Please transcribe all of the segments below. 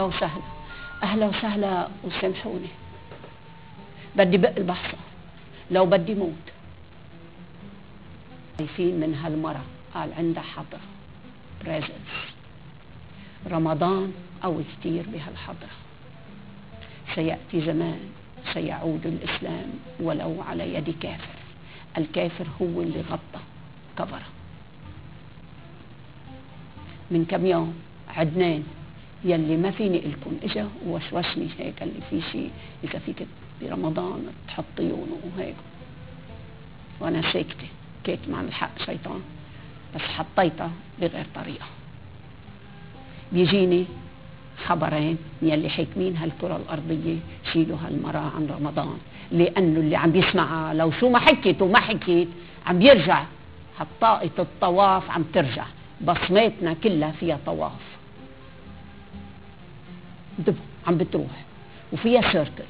أهلا وسهلا. أهلا وسهلا وسامحوني بدي بق البحصة لو بدي موت. خايفين من هالمرة قال عندها حضرة. بريزنس رمضان أو كتير بهالحضرة. سيأتي زمان. سيعود الإسلام ولو على يد كافر. الكافر هو اللي غطى كفره من كم يوم؟ عدنان. يلي ما فيني لكم إجا ووشوشني هيك قال لي في شيء إذا فيك برمضان تحطيونه وهيك وأنا ساكته كيت مع الحق شيطان. بس حطيتها بغير طريقة. بيجيني خبرين يلي حاكمين هالكرة الأرضية شيلوا هالمرأة عن رمضان. لأنه اللي عم بيسمعها لو شو ما حكيت وما حكيت عم بيرجع هالطاقه الطواف عم ترجع. بصماتنا كلها فيها طواف. دب عم بتروح. وفيها سيركل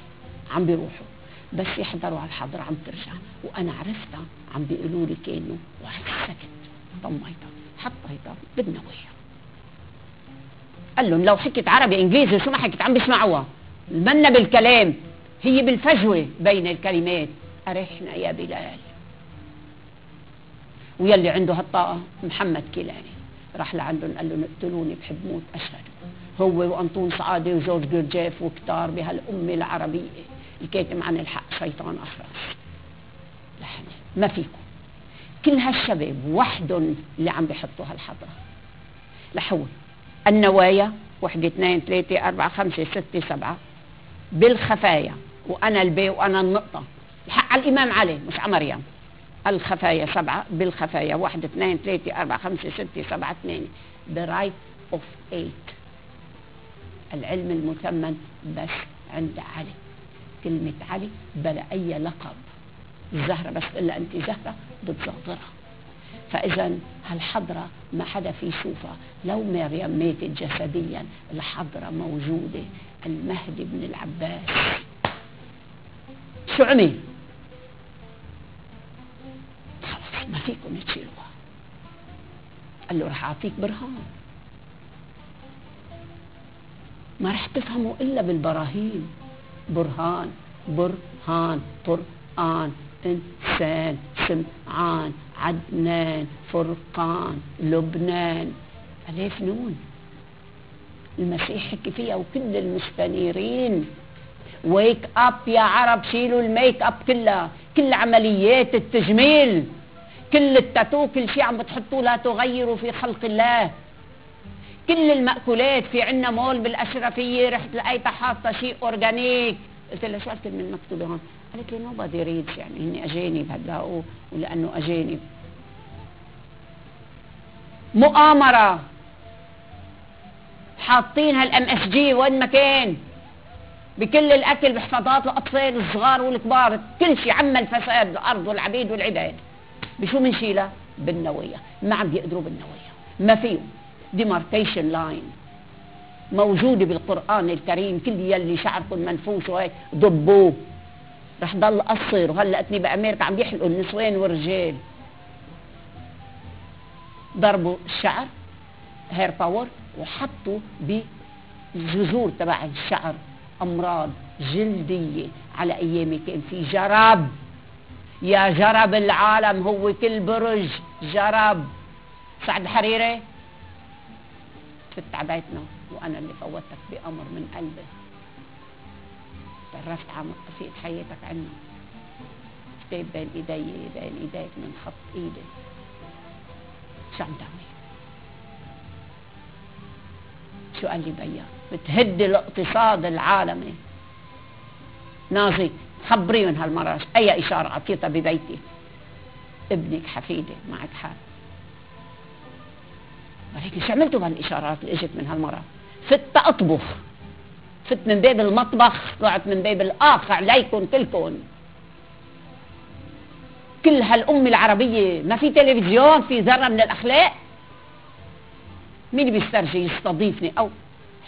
عم بيروحوا. بس يحضروا على الحضرة عم ترجع وأنا عرفتها عم بيقولوا لي كانوا واحد سكت. طميتها حطيتها بالنوية قال لهم لو حكيت عربي إنجليزي شو ما حكيت عم بيسمعوها. المنا بالكلام. هي بالفجوة بين الكلمات. أرحنا يا بلال. ويلي عنده هالطاقة محمد كيلاني. راح لعندهم قال لهم اقتلوني بحب موت أشهد. هو وأنطون سعادة وجورج جورجيف وكتار بهالأمة العربية. الكاتم عن الحق شيطان أخرس لحن ما فيكم. كل هالشباب وحدهم اللي عم بيحطوا هالحضرة. لحول. النوايا واحد اثنين ثلاثة أربعة خمسة ستة سبعة. بالخفايا. وأنا البي وأنا النقطة. الحق على الإمام علي مش على مريم. الخفايا سبعة بالخفايا واحد اثنين ثلاثة أربعة خمسة ستة سبعة اثنين. The right of eight. العلم المثمن بس عند علي. كلمة علي بلا أي لقب. الزهرة بس إلا أنت زهرة بتصغرها فإذا هالحضرة ما حدا في يشوفها. لو مريم ماتت جسديا الحضرة موجودة. المهدي بن العباس. شو عمل؟ خلص ما فيكم تشيلوها قال له رح أعطيك برهان. ما رح تفهموا إلا بالبراهين. برهان برهان قرآن إنسان سمعان عدنان فرقان لبنان. ألف نون؟ المسيح حكي فيها وكل المستنيرين. wake up يا عرب شيلوا الميك أب كلها كل عمليات التجميل. كل التاتو كل شيء عم بتحطوه لا تغيروا في خلق الله. كل المأكولات في عنا مول بالأشرفية رحت لقيتها حاطة شيء organic قلت لها شو الكلمة المكتوبة هون؟ قالت لي nobody reads يعني هن أجانب هتلاقوا ولأنه أجانب. مؤامرة. حاطين هال MSG وين ما كان. بكل الأكل بحفاظات الأطفال الصغار والكبار. كل شيء عم الفساد الأرض والعبيد والعباد. بشو منشيلها بالنوية. ما عم بيقدروا بالنوية. ما فيهم. demarcation line موجوده بالقرآن الكريم كل يلي شعركم منفوش وهيك ضبوه رح ضل قصر وهلا بأمريكا عم يحلقوا النسوان والرجال. ضربوا الشعر hair power وحطوا بالجذور تبع الشعر. أمراض جلدية على أيامي كان في جرب. يا جرب العالم هو كل برج جرب. سعد حريري؟ فت عبيتنا وأنا اللي فوتك بأمر من قلبي. عم رفيقة حياتك عنا كتاب بين إيدي بين إيديك من خط إيدي. شو عم تعمل؟ شو قال لي بيا؟ بتهدي الاقتصاد العالمي. نازي خبريهم هالمرة أي إشارة أعطيتها ببيتي. ابنك حفيدة معك حال ولكن شو عملتوا بهالإشارات اللي إجت من هالمرة فت أطبخ. فت من باب المطبخ طلعت من باب الآخر عليكم كلكم كل هالأمة العربية. ما في تلفزيون في ذرة من الأخلاق. مين بيسترجي يستضيفني؟ أو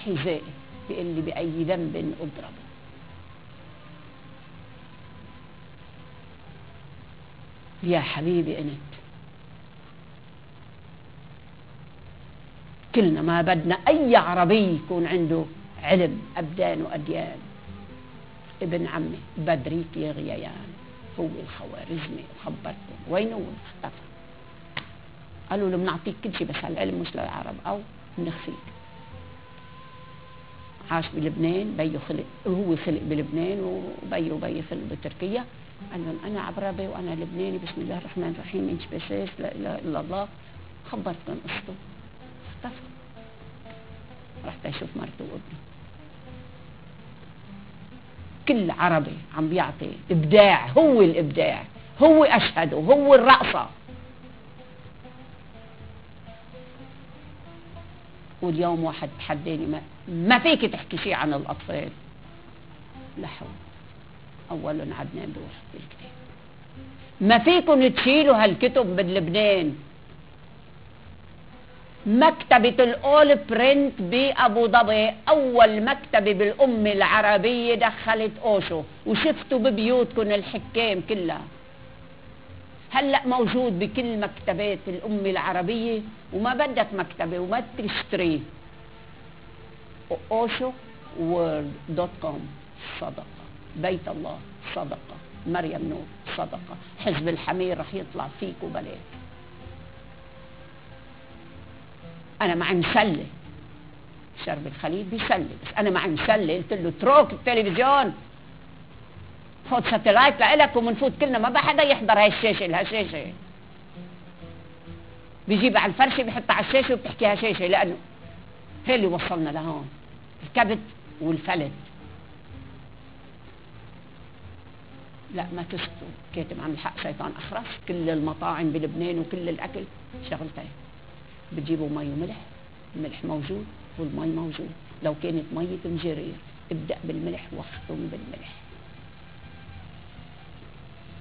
حذائي بيقول لي بأي ذنب أضرب. يا حبيبي أنت كلنا ما بدنا أي عربي يكون عنده علم أبدان وأديان. ابن عمي بدريك يا غيان هو الخوارزمي وخبرته. وينه؟ اختفى قالوا له بنعطيك كل شيء بس هالعلم مش للعرب أو بنخفيك عاش بلبنان بيو خلق هو خلق بلبنان وبيو بي خلق بتركيا. قال لهم أنا عبربي وأنا لبناني بسم الله الرحمن الرحيم إنش بساس لا إله إلا الله. خبرتكم قصته. اختفى رحت أشوف مرته وابنه كل عربي عم بيعطي إبداع هو الإبداع هو أشهده هو الرقصه واليوم واحد تحداني ما, ما فيك تحكي شيء عن الأطفال. لا حول. اولا عدنان بروح بالكتاب ما فيكم تشيلوا هالكتب من لبنان. مكتبة الأول برنت بأبو ظبي. أول مكتبة بالأمة العربية دخلت أوشو وشفتوا ببيوتكم الحكام كلها. هلأ موجود بكل مكتبات الأمة العربية. وما بدك مكتبة وما تشتري. أوشو وورد دوت كوم. صدقة. بيت الله. صدقة. مريم نور. صدقة. حزب الحمير رح يطلع فيك وبلاك أنا معي مسله شرب الخليل بيسلي بس أنا معي مسله قلت له اترك التلفزيون. فوت ساتلايت لإلك ومنفوت كلنا. ما بقى حدا يحضر هاي الشاشه لها شاشه بيجيب على الفرشة بيحطها على الشاشة وبتحكيها شاشه لأنه هي اللي وصلنا لهون. الكبت والفلت لا ما تسكتوا. كاتب عن الحق شيطان أخرس. كل المطاعم بلبنان وكل الأكل شغلتين. بتجيبوا مي وملح الملح موجود والمي موجود. لو كانت مية مجرير ابدأ بالملح واختم بالملح.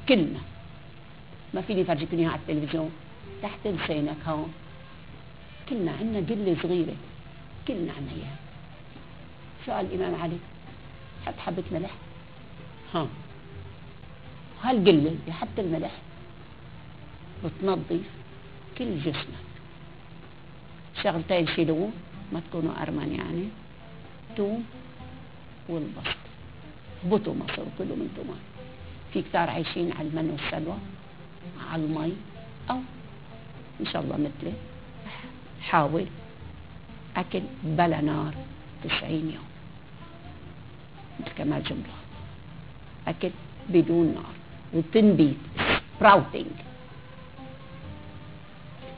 كلنا ما فيني فرجيكم اياها على التلفزيون؟ تحت لسانك هون كلنا عندنا قلة صغيرة. كلنا عندنا إياها. سؤال الإمام علي. حط حبة ملح ها. هالقلة بحط الملح بتنظف كل جسمك. شغلتين شيلوه ما تكونوا أرمن يعني توم والبسط اهبطوا مصر كلهم أنتم مي في كتار عايشين على المن والسلوى على المي أو إن شاء الله مثلي حاول أكل بلا نار تسعين يوم مثل كمال جملة أكل بدون نار وتنبيت سبراوتينج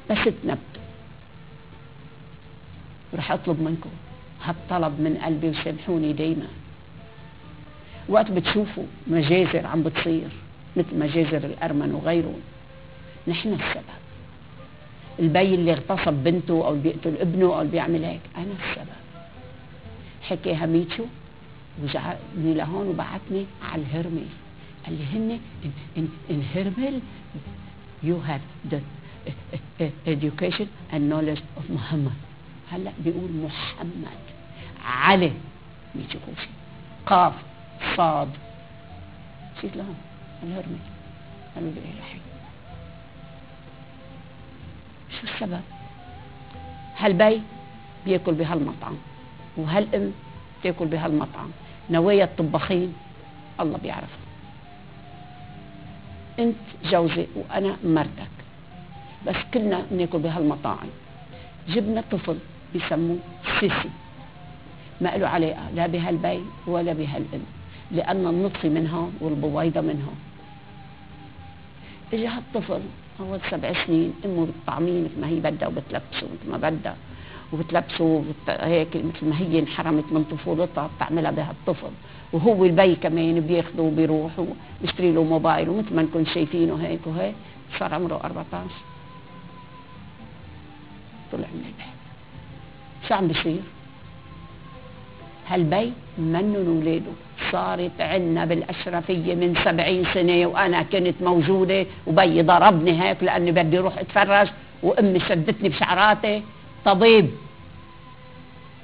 بس تنبت رح أطلب منكم. هالطلب من قلبي وسامحوني دايما. وقت بتشوفوا مجازر عم بتصير مثل مجازر الأرمن وغيرهم. نحن السبب. البي اللي اغتصب بنته أو بيقتل ابنه أو بيعمل هيك أنا السبب. حكيها ميتشو وجعلني لهون وبعتني على الهرمل قال لي هن هرمل you have the education and knowledge of Muhammad. هلا بيقول محمد علي. بيجيبوش قاف صاد. نسيت لهم الهرمي. قالوا لي إيه الحين شو السبب؟ هالبي بياكل بهالمطعم وهالأم تاكل بهالمطعم. نوايا الطباخين الله بيعرفها انت جوزي وأنا مرتك. بس كلنا بناكل بهالمطاعم. جبنا طفل بيسموه سيسي. ما له علاقة لا بهالبي ولا بهالأم لأن النطفة منها والبويضة منها. اجى هالطفل أول سبع سنين أمه بتطعميه مثل ما هي بدها وبتلبسه مثل ما بدها وبتلبسه وبت... هيك مثل ما هي انحرمت من طفولتها بتعملها بهالطفل. وهو البي كمان بياخده وبيروح وبيشتري له موبايل ومثل ما نكون شايفينه هيك وهيك. صار عمره 14 طلع من البيت. شو عم بصير هالبي منن ولاده صارت عنا بالأشرفية من سبعين سنة وأنا كنت موجودة وبي ضربني هيك لأني بدي أروح أتفرج وأمي شدتني بشعراتي. طبيب.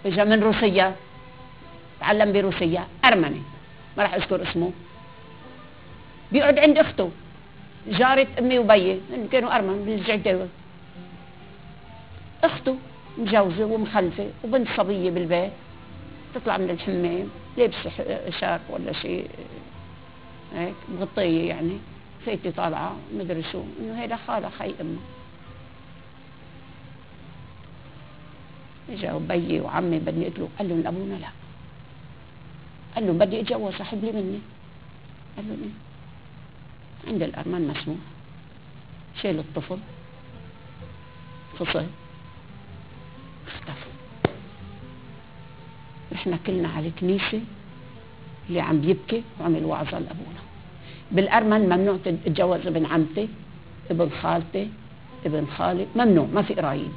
اجى من روسيا. تعلم بروسيا. أرمني. ما راح أذكر اسمه. بيقعد عند أخته. جارة أمي وبيي. كانوا أرمن. بالجعداوي أخته. مجوزة ومخلفة وبنت صبية بالبيت تطلع من الحمام لابسة شارك ولا شيء هيك مغطية يعني خيتي طالعة مدري شو إنه هيدا خالة خي أمه. إجا بيي وعمي بدي له قال لهم ابونا لا. قال له بدي أتجوز صاحب لي مني. قال له إيه؟ عند الأرمان مسموح. شيل الطفل. فصل. رحنا كلنا على الكنيسة اللي عم بيبكي وعمل وعظة لأبونا. بالأرمن ممنوع تتجوز ابن عمتي ابن خالتي ابن خالي ممنوع ما في قرايب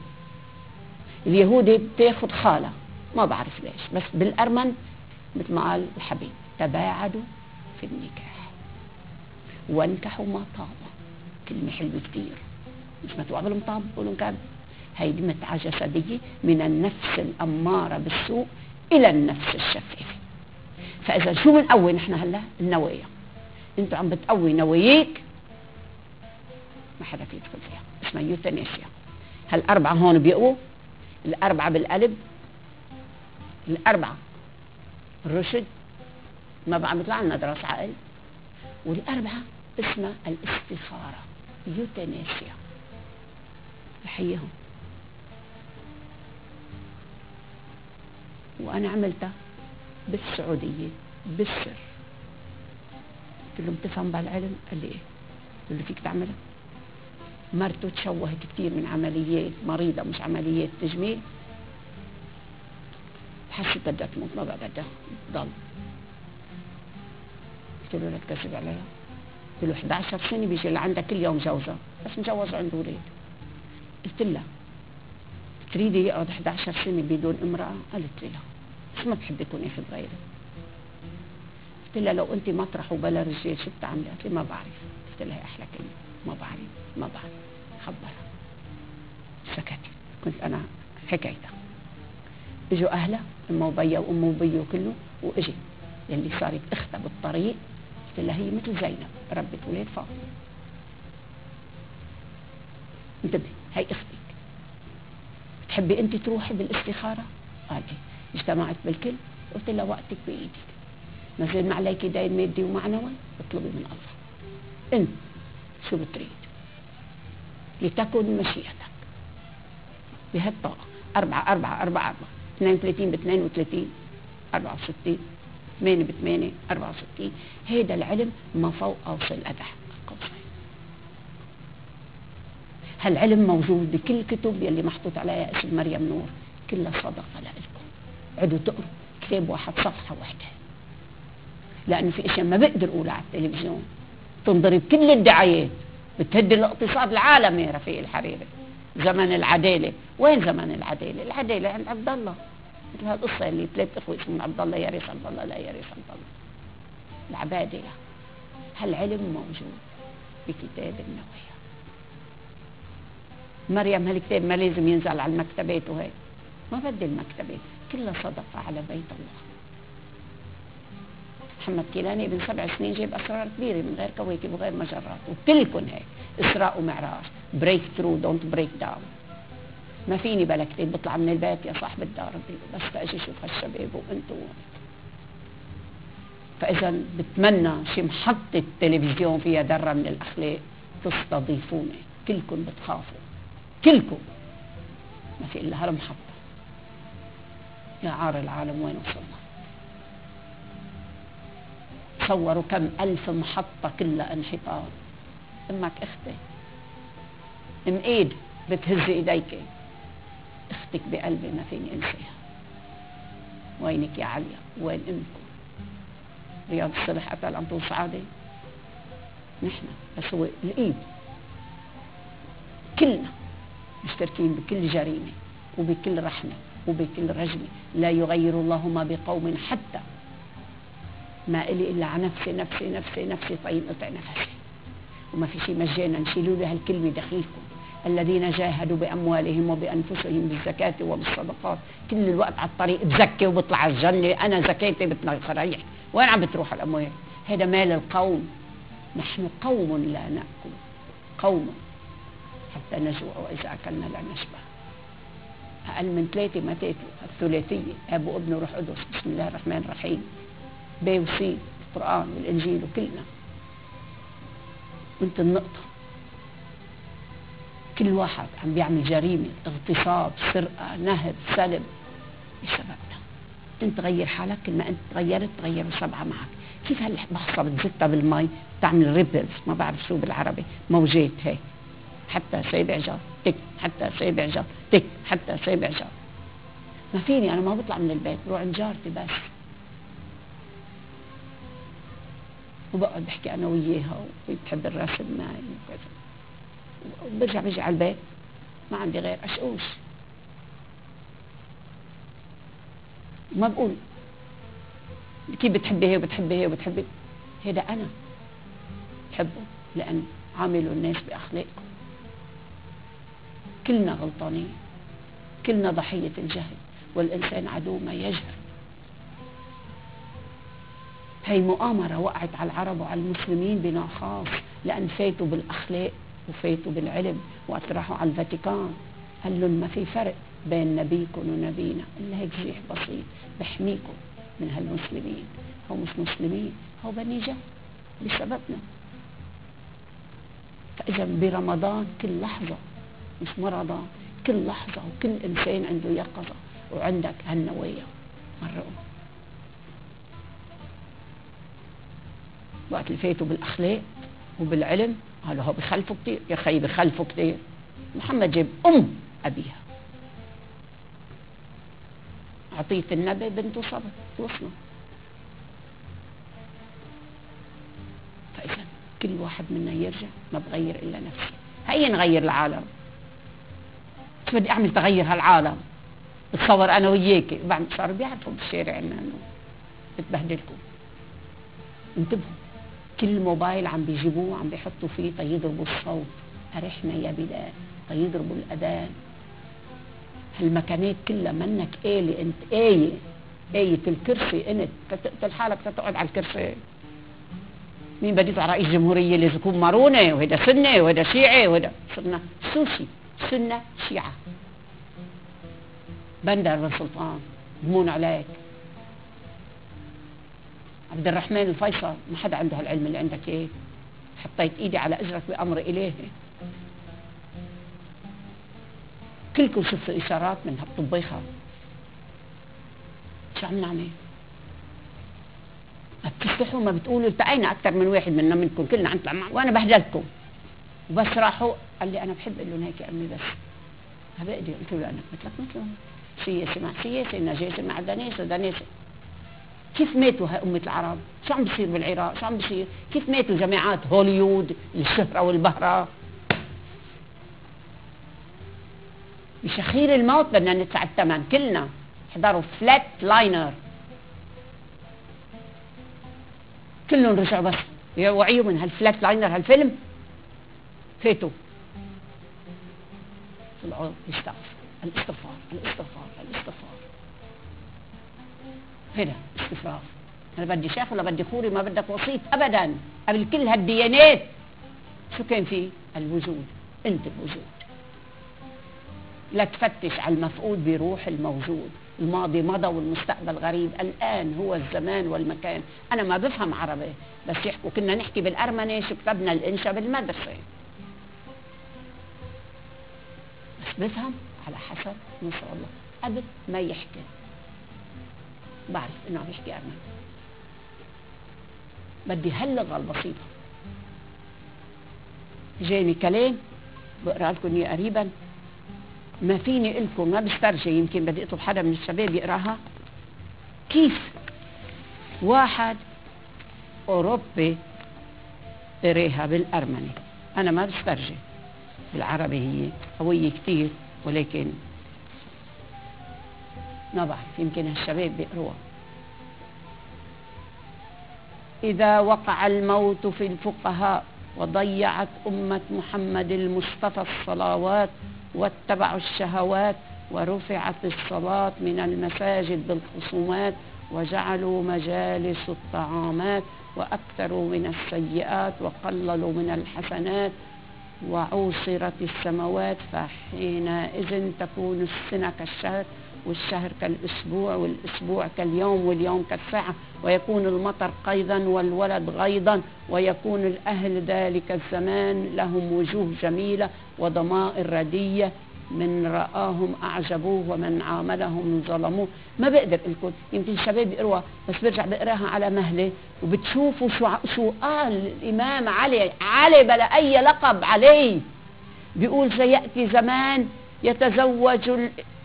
اليهودي بتاخد خالة ما بعرف ليش بس بالأرمن مثل ما قال الحبيب تباعدوا في النكاح. وانكحوا ما طاب كلمة حلوة كثير مش ما توقع طاب بقولوا كان هيدي متعة جسدية من النفس الأمارة بالسوء. إلى النفس الشفافة فإذا شو بنقوي نحن هلا؟ النوايا. أنتوا عم بتقوي نواياك ما حدا في يدخل فيها. اسمها يوتناسيا هالأربعة هون بيقووا. الأربعة بالقلب الأربعة الرشد ما بقى بيطلع لنا دراسة عقل. والأربعة اسمها الاستخارة يوتناسيا بحيهم وأنا عملتها بالسعودية بالسر. قلت له بتفهم بالعلم قال لي إيه؟ قلت له فيك تعملها؟ مرته تشوهت كثير من عمليات مريضة مش عمليات تجميل. حسيت بدها تموت ما بقى بدها تضل قلت له لا تكذب عليها. قلت له 11 سنة بيجي لعندها كل يوم جوزها بس مجوز عنده ولاد قلت لها تريدي يقعد 11 سنة بدون امرأة؟ قالت لي لا. بس ما بحب يكون ياخذ غيري قلت لها لو انت مطرح وبلا رجال شو بتعملي؟ قالت لي ما بعرف. قلت لها أحلى كلمة ما بعرف ما بعرف. خبرها. سكتت. كنت أنا حكيتها إجوا أهلها أمه وبيا وأمه وبيا وكله وإجي. يلي صارت أختها بالطريق. قلت لها هي مثل زينب ربت ولاد فاطمة. انتبهي هي أختك بتحبي أنت تروحي بالاستخارة؟ إيه اجتمعت بالكل قلت لها وقتك بايدك ما زال ما عليك دين مادي ومعنوي اطلبي من الله. انت شو بتريد؟ لتكن مشيئتك. بهالطاقة أربعة أربعة أربعة أربعة. 32 ب 32 64 8 ب 8 64 هيدا العلم ما فوق أوصل أدح هالعلم موجود بكل الكتب يلي محطوط عليها اسم مريم نور. كلها صدقة لكم عدوا تقروا. كتاب واحد صفحة واحدة. لأنه في أشياء ما بقدر أقولها على التلفزيون. تنضرب كل الدعايات. بتهد الاقتصاد العالمي رفيق الحريري زمن العدالة. وين زمن العدالة؟ العدالة عند عبد الله مثل هالقصة اللي ثلاث إخوة اسمهم عبد الله يرث عبد الله لا يرث عبد الله العبادة هالعلم موجود بكتاب النوايا. مريم هالكتاب ما لازم ينزل على المكتبات وهيك. ما بدي المكتبات كلها صدقة على بيت الله. محمد كيلاني ابن سبع سنين جاب أسرار كبيرة من غير كواكب وغير مجرات وكلكم هيك إسراء ومعراج. break through don't break down ما فيني بلا كتاب بطلع من البيت يا صاحب الدار بس تأجي شوف هالشباب وأنتم فإذا بتمنى شي محطة تلفزيون فيها ذره من الأخلاق تستضيفوني كلكم بتخافوا. ما في إلا هالمحطه يا عار العالم وين وصلنا؟ تصوروا كم ألف محطة كلها انحطاط أمك أختي. أم إيد بتهز إيديك. أختك بقلبي ما فيني أنساها وينك يا عليا؟ وين أمكم؟ رياض الصلح قتل عم سعادة نحن. بس هو الإيد. كلنا. مشتركين بكل جريمة وبكل رحمة وبكل رجمة. لا يغير الله ما بقوم حتى ما إلي إلا على نفسي نفسي نفسي نفسي طيب قطع نفسي. وما في شيء مجانا شيلوا لي هالكلمة دخيلكم الذين جاهدوا بأموالهم وبأنفسهم بالزكاة وبالصدقات كل الوقت على الطريق بزكي وبطلع على الجنة. أنا زكاتي بتنخريح وين عم بتروح الأموال هذا مال القوم. نحن قوم لا نأكل. قوم. حتى نجوع وإذا أكلنا لا نشبع أقل من ثلاثة ماتت الثلاثية. أبو وابن وروح قدس. بسم الله الرحمن الرحيم. ب وسي. القرآن والإنجيل وكلنا. وانت النقطة. كل واحد عم بيعمل جريمة اغتصاب سرقة نهب سلب. بسببنا. أنت تغير حالك. كل ما أنت تغيرت تغيروا سبعة معك. كيف هالبحصة بتزتها بالمي؟ تعمل ripples. ما بعرف شو بالعربي. موجات هيك. حتى سابع جار تك. حتى سابع جار تك. حتى سابع جار ما فيني أنا ما بطلع من البيت. بروح عند جارتي بس. وبقعد بحكي أنا وياها وهي بتحب الرسم معي وكذا. وبرجع بيجي على البيت. ما عندي غير اشقوش ما بقول. كيف بتحبي هي وبتحبي هي وبتحبي؟ هذا أنا. بحبه لأن عاملوا الناس باخلاقكم كلنا غلطانين. كلنا ضحية الجهل والإنسان عدو ما يجهل. هي مؤامرة وقعت على العرب وعلى المسلمين بنوع خاص لأن فاتوا بالأخلاق وفاتوا بالعلم وقت راحوا على الفاتيكان. قال لهم ما في فرق بين نبيكم ونبينا. إلا هيك جيح بسيط بحميكم من هالمسلمين. هو مش مسلمين هو بني جهل بسببنا فإذا برمضان كل لحظة مش مرضى. كل لحظة وكل إنسان عنده يقظة. وعندك هالنوايا مرقوا وقت اللي فاتوا بالأخلاق وبالعلم قالوا هو بخلفوا كتير. يا خي بخلفوا كتير. محمد جاب أم أبيها. عطية النبي بنته صبر. وصلوا فإذا كل واحد منا يرجع ما بغير إلا نفسه. هيا نغير العالم. بدي أعمل تغير هالعالم. بتصور أنا وياك. بعد صاروا بيعرفوا بالشارع إنه بتبهدلكم. انتبهوا. كل موبايل عم بيجيبوه عم بيحطوا فيه تيضربوا الصوت. أرحنا يا بلال تيضربوا الأذان. هالمكانات كلها منك آلة. أنت آية. آية الكرسي. أنت تقتل حالك تقعد على الكرسي. مين بده يطلع رئيس جمهورية لازم يكون مارونة وهذا سنة وهذا شيعي وهذا صرنا سوسي. سنة شيعة. بندر بن سلطان بمون عليك. عبد الرحمن الفيصل ما حدا عنده هالعلم اللي عندك إيه؟ حطيت إيدي على اجرك بأمر إلهي. كلكم شفتوا إشارات من هالطبيخه شو عم نعمل؟ ما بتفتحوا ما بتقولوا التقينا أكثر من واحد منا منكم كلنا عم وأنا بهدلتكم وبس راحوا قال لي أنا بحب لهم هيك أمي بس. هبقدر قلت له أنا مثلك مثلهم سياسة مع سياسة نجاسه مع دناسه دناسه كيف ماتوا أمة العرب؟ شو عم بصير بالعراق؟ شو عم بصير؟ كيف ماتوا جامعات هوليوود الشهرة والبهرة؟ بشخير الموت بدنا ندفع الثمن كلنا. حضروا فلات لاينر كلهم رجعوا بس وعيوا من هالفلات لاينر هالفيلم. فاتوا. طلعوا يستغفر الاستغفار الاستغفار الاستغفار. هنا استفراغ. أنا بدي شيخ ولا بدي خوري ما بدك وسيط ابدا. قبل كل هالديانات شو كان في؟ الوجود. أنت الوجود. لا تفتش على المفقود بروح الموجود. الماضي مضى والمستقبل غريب. الآن هو الزمان والمكان. أنا ما بفهم عربي. بس يحكوا كنا نحكي بالأرمنة شو كتبنا الإنشاء بالمدرسة. بفهم على حسب نصر الله قبل ما يحكي. بعرف إنه عم يحكي ارمني بدي هاللغه البسيطه جاني كلام بقرأ لكم إياه قريبا. ما فيني لكم ما بسترجي يمكن بدي أطلب حدا من الشباب يقرأها. كيف واحد أوروبي قريها بالأرمني؟ أنا ما بسترجي بالعربي هي قوية كثير ولكن ما بعرف يمكن الشباب بيقروها. إذا وقع الموت في الفقهاء وضيعت أمة محمد المصطفى الصلوات واتبعوا الشهوات ورفعت الصلاة من المساجد بالخصومات وجعلوا مجالس الطعامات وأكثروا من السيئات وقللوا من الحسنات وعوصرت السماوات فحينئذ تكون السنة كالشهر والشهر كالأسبوع والأسبوع كاليوم واليوم كالساعة ويكون المطر قيضا والولد غيضا ويكون الأهل ذلك الزمان لهم وجوه جميلة وضمائر ردية من رآهم أعجبوه ومن عاملهم ظلموه. ما بقدر لكم يمكن الشباب يقروها بس برجع بقراها على مهلة وبتشوفوا شو شو قال الإمام علي علي بلا أي لقب عليه. بيقول سيأتي زمان يتزوج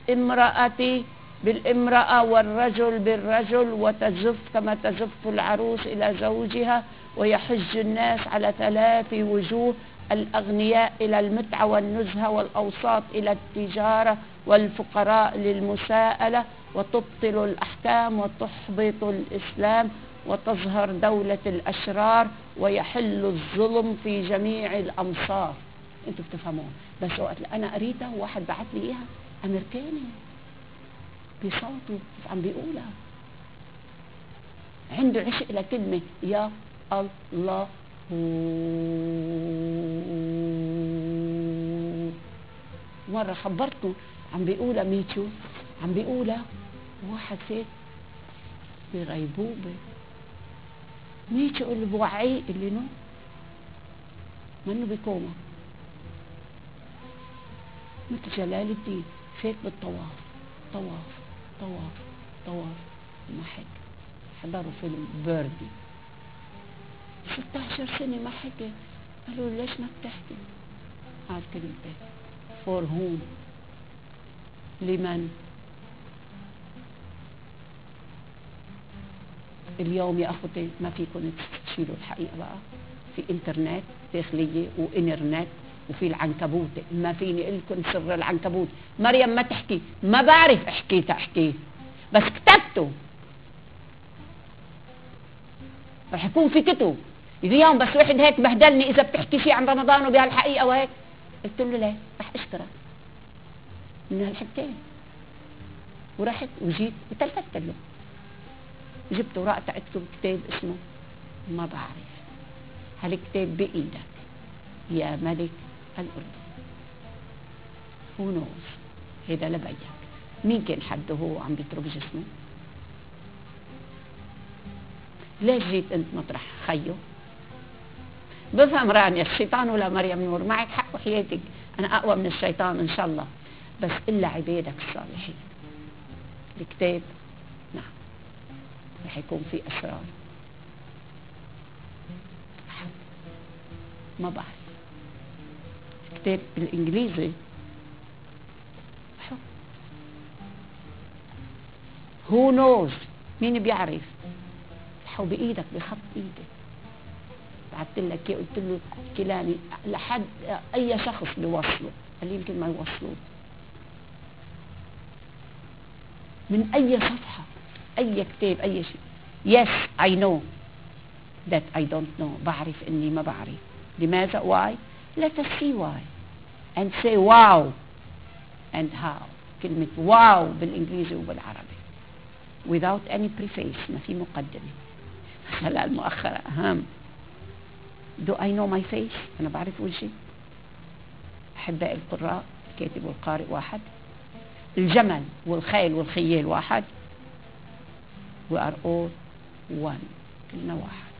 الامرأة بالامرأة والرجل بالرجل وتزف كما تزف العروس إلى زوجها ويحج الناس على ثلاث وجوه. الأغنياء إلى المتعة والنزهة والأوساط إلى التجارة والفقراء للمساءلة وتبطل الأحكام وتحبط الإسلام وتظهر دولة الأشرار ويحل الظلم في جميع الأمصار. أنتوا بتفهمون. بس وقت أنا قريتها واحد بعت لي إياها. أمريكاني. بصوته عم بيقولها. عنده عشق لكلمة يا الله. مرة خبرته عم بيقولها ميتشو عم بيقولها واحد هيك بغيبوبة. ميتشو اللي بوعيه اللي نو منه بكوما مثل جلال الدين. فات بالطواف. طواف طواف طواف. ما حكى. حضروا فيلم بيردي. 16 سنة ما حكى. قالوا ليش ما بتحكي؟ قال كلمتين. for whom لمن؟ اليوم يا أخوتي ما فيكم تشيلوا الحقيقة بقى. في إنترنت داخلية وانترنت وفي العنكبوت. ما فيني أقول لكم سر العنكبوت. مريم ما تحكي. ما بعرف أحكي. تحكي بس كتبته. رح يكون في كتب. اليوم بس واحد هيك بهدلني إذا بتحكي شيء عن رمضان وبهالحقيقة وهيك. قلت له ليه رح اشترى. من هالحكايه ورحت وجيت وتلفت له. جبت ورقة اكتب كتاب اسمه ما بعرف هالكتاب بإيدك يا ملك الأردن. هو نوز هيدا لبيك مين كان حده هو عم بيترك جسمه؟ ليش جيت أنت مطرح خيو. بفهم رانيا الشيطان ولا مريم نور معك حق وحياتك. أنا أقوى من الشيطان إن شاء الله. بس إلا عبادك الصالحين. الكتاب نعم. رح يكون في أسرار. ما بعرف. الكتاب بالإنجليزي. هو نوز مين بيعرف؟ حو بإيدك بخط إيدك. بعثت لك قلت له كلاني لحد أي شخص بيوصله قال يمكن ما يوصلوه؟ من أي صفحة أي كتاب أي شيء. Yes I know that I don't know. بعرف إني ما بعرف. لماذا؟ Why? Let us see why. And say wow. And how. كلمة واو بالإنجليزي وبالعربي. Without any preface ما في مقدمة. هلا المؤخرة أهم. Do I know my face أنا بعرف وجهي أحباء القراء الكاتب والقارئ واحد. الجمل والخيل والخيال واحد. We are all one. كلنا واحد.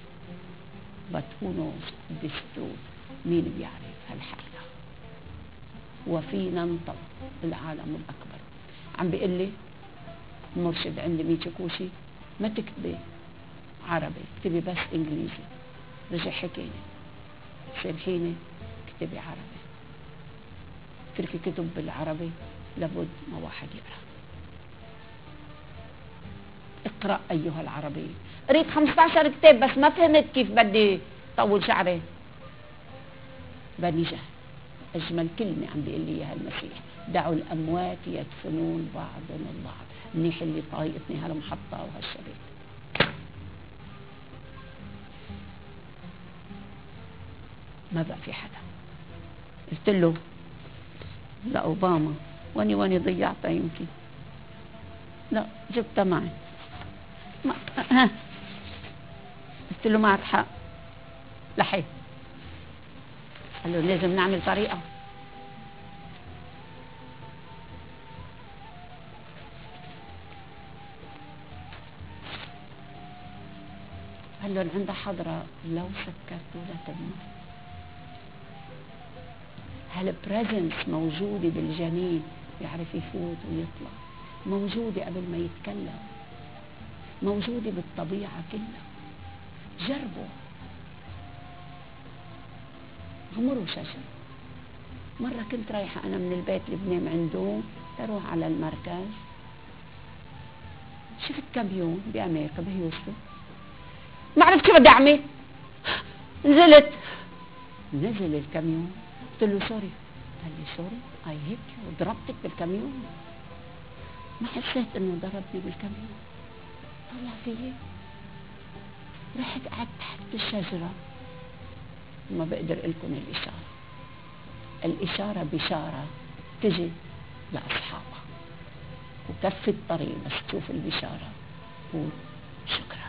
But who knows this truth? مين بيعرف هالحقيقة وفينا ننطق العالم الأكبر. عم بيقول لي المرشد عندي ميتشي كوشي ما تكتبي عربي اكتبي بس إنجليزي. رجع حكي لي سامحيني اكتبي عربي. تركي كتب بالعربي لابد ما واحد يقرأ. اقرأ أيها العربي. قريت 15 كتاب بس ما فهمت كيف بدي طول شعري. بني جهل. أجمل كلمة عم بيقول لي إياها المسيح. دعوا الأموات يدفنون بعضهم البعض. منيح اللي طايقتني هالمحطة وهالشباب ما بقى في حدا. قلت له لأوباما واني واني ضيعتها يمكن لا جبتها معي. ما ها. قلت له معك حق. لحي قال له لازم نعمل طريقة. قال له عندها حضرة لو سكرتوا لا تموت هالبريزنس موجودة بالجنين يعرف يفوت ويطلع؟ موجودة قبل ما يتكلم. موجودة بالطبيعة كلها. جربوا غمروا شجر مرة كنت رايحة أنا من البيت اللي بنام عنده تروح على المركز. شفت كاميون بأمريكا بهيوستن. ما عرفت شو بدي أعمل. نزلت. نزل الكاميون قلت له sorry قال لي sorry I hit you ضربتك بالكاميون. ما حسيت إنه ضربني بالكاميون. طلع فيي رحت قعدت تحت الشجرة. ما بقدر لكم الإشارة. الإشارة بشارة تجي لأصحابها. وكفي الطريق بس تشوف البشارة. قول شكرا.